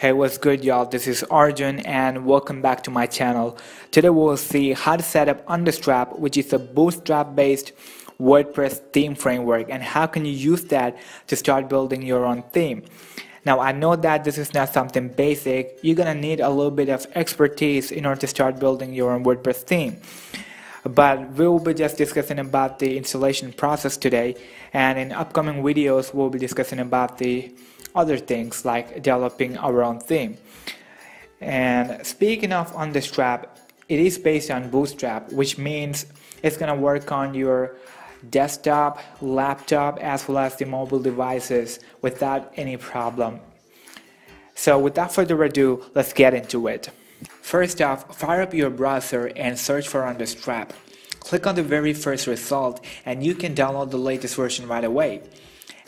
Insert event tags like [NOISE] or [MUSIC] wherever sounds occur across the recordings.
Hey what's good y'all this is Arjun and welcome back to my channel. Today we'll see how to set up Understrap which is a bootstrap based WordPress theme framework and how can you use that to start building your own theme. Now I know that this is not something basic you're gonna need a little bit of expertise in order to start building your own WordPress theme but we will be just discussing about the installation process today and in upcoming videos we'll be discussing about the other things like developing our own theme. And speaking of Understrap it is based on Bootstrap, which means it's to work on your desktop, laptop, as well as the mobile devices without any problem. So without further ado, let's get into it. First off, fire up your browser and search for Understrap. Click on the very first result and you can download the latest version right away.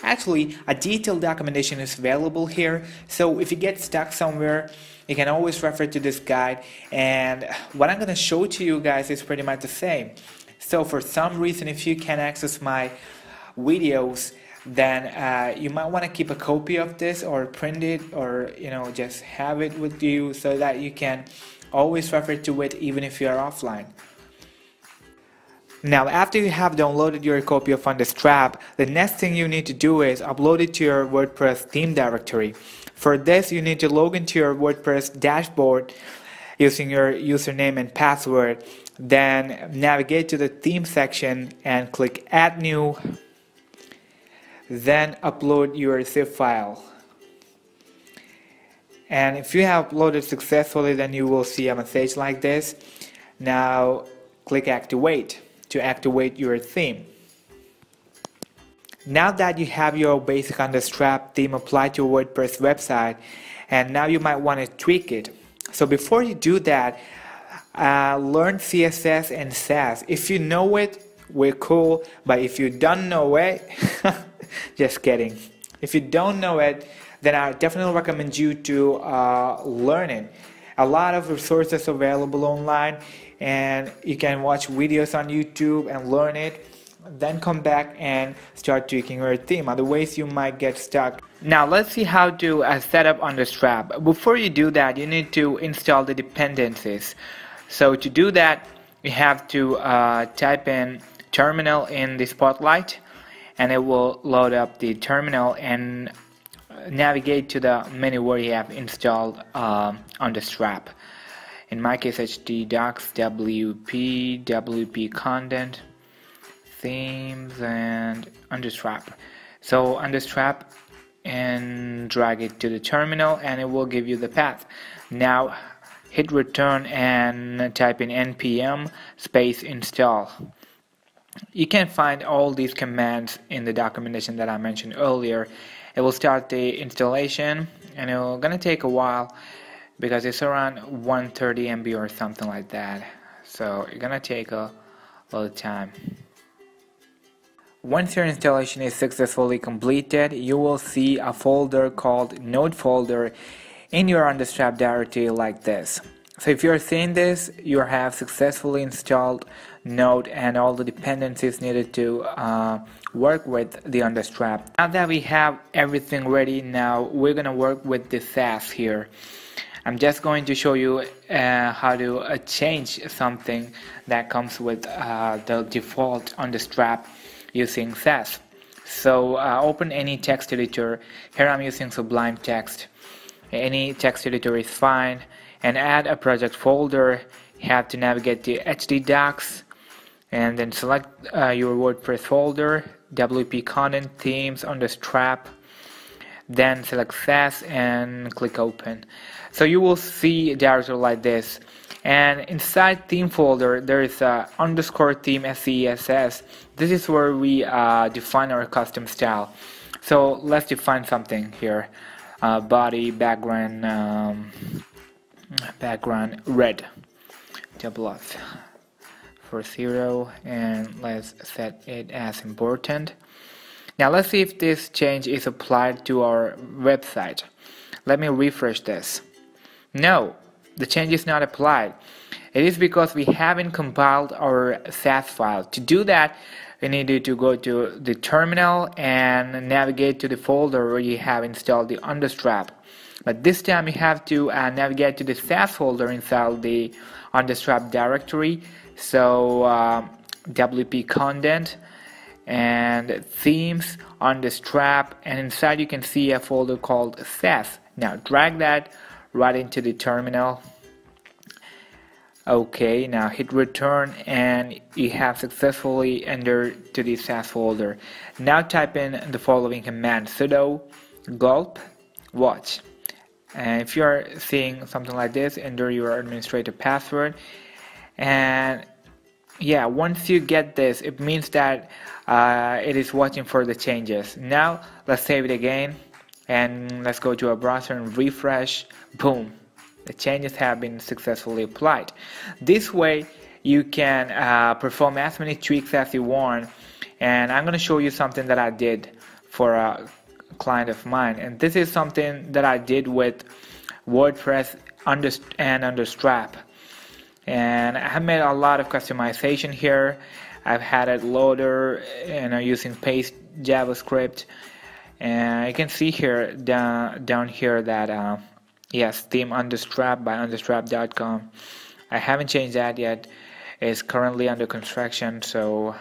Actually, a detailed documentation is available here, so if you get stuck somewhere, you can always refer to this guide and what I'm going to show to you guys is pretty much the same. So for some reason, if you can access my videos, then uh, you might want to keep a copy of this or print it or you know just have it with you so that you can always refer to it even if you are offline. Now after you have downloaded your copy of Understrap, the next thing you need to do is upload it to your WordPress theme directory. For this you need to log into your WordPress dashboard using your username and password. Then navigate to the theme section and click add new. Then upload your zip file. And if you have uploaded successfully then you will see a message like this. Now click activate to activate your theme. Now that you have your basic Understrap theme applied to your WordPress website, and now you might want to tweak it. So before you do that, uh, learn CSS and Sass. If you know it, we're cool, but if you don't know it, [LAUGHS] [LAUGHS] just kidding. If you don't know it, then I definitely recommend you to uh, learn it. A lot of resources available online and you can watch videos on YouTube and learn it then come back and start tweaking your theme otherwise you might get stuck now let's see how to uh, set up Understrap. before you do that you need to install the dependencies so to do that you have to uh, type in terminal in the spotlight and it will load up the terminal and navigate to the menu where you have installed uh, strap. in my case ht docs wp wp content themes and understrap so understrap and drag it to the terminal and it will give you the path. Now hit return and type in npm space install you can find all these commands in the documentation that I mentioned earlier. It will start the installation and it's gonna take a while because it's around 130 MB or something like that. So it's gonna take a little time. Once your installation is successfully completed you will see a folder called node folder in your Understrap directory like this so if you're seeing this you have successfully installed node and all the dependencies needed to uh, work with the Understrap now that we have everything ready now we're gonna work with the Sass here I'm just going to show you uh, how to uh, change something that comes with uh, the default Understrap using Sass. So uh, open any text editor. Here I'm using Sublime Text. Any text editor is fine. And add a project folder. You have to navigate to htdocs and then select uh, your WordPress folder, WP content, themes, Understrap then select Sass and click open. So you will see a directory like this. And inside theme folder there is a underscore theme SESS this is where we uh, define our custom style. So let's define something here. Uh, body background um, background red double F for zero and let's set it as important now let's see if this change is applied to our website. Let me refresh this. No, the change is not applied. It is because we haven't compiled our Sass file. To do that, we need to go to the terminal and navigate to the folder where you have installed the Understrap. But this time you have to uh, navigate to the Sass folder inside the Understrap directory. So uh, WP content and themes Understrap and inside you can see a folder called Sass now drag that right into the terminal. Okay now hit return and you have successfully entered to the Sass folder. Now type in the following command sudo gulp watch and if you're seeing something like this enter your administrator password. And yeah once you get this it means that uh, it is watching for the changes. Now let's save it again and let's go to our browser and refresh. Boom. The changes have been successfully applied. This way you can uh, perform as many tweaks as you want. And I'm gonna show you something that I did for a client of mine. And this is something that I did with WordPress under and Understrap and I have made a lot of customization here. I've had it loader and I'm using Pace JavaScript. And you can see here down, down here that uh, yes theme understrap by understrap.com I haven't changed that yet. It's currently under construction so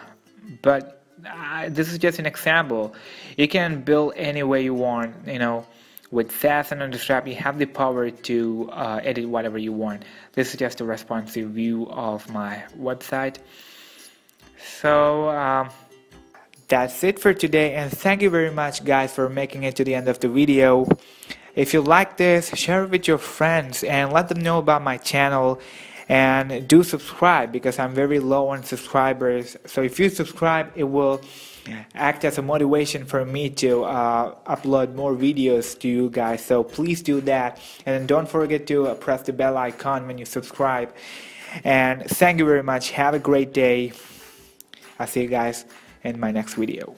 but uh, this is just an example you can build any way you want you know with Sass and Understrap, you have the power to uh, edit whatever you want. This is just a responsive view of my website. So um, that's it for today, and thank you very much, guys, for making it to the end of the video. If you like this, share it with your friends and let them know about my channel and do subscribe because I'm very low on subscribers. So if you subscribe, it will act as a motivation for me to uh, upload more videos to you guys. So please do that. And don't forget to uh, press the bell icon when you subscribe. And thank you very much. Have a great day. I'll see you guys in my next video